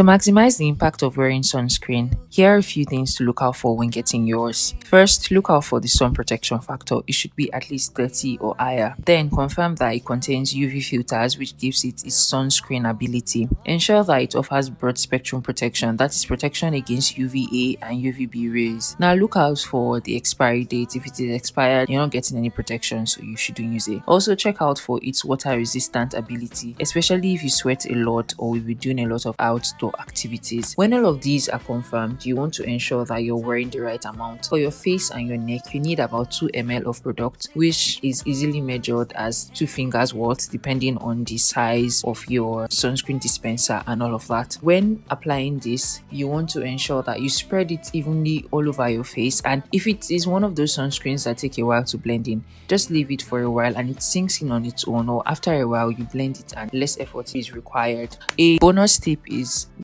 To maximize the impact of wearing sunscreen, here are a few things to look out for when getting yours. First, look out for the sun protection factor. It should be at least 30 or higher. Then, confirm that it contains UV filters, which gives it its sunscreen ability. Ensure that it offers broad spectrum protection, that is, protection against UVA and UVB rays. Now, look out for the expiry date. If it is expired, you're not getting any protection, so you shouldn't use it. Also, check out for its water resistant ability, especially if you sweat a lot or will be doing a lot of activities. When all of these are confirmed, you want to ensure that you're wearing the right amount. For your face and your neck, you need about 2 ml of product, which is easily measured as two fingers worth depending on the size of your sunscreen dispenser and all of that. When applying this, you want to ensure that you spread it evenly all over your face. And if it is one of those sunscreens that take a while to blend in, just leave it for a while and it sinks in on its own, or after a while, you blend it and less effort is required. A bonus tip is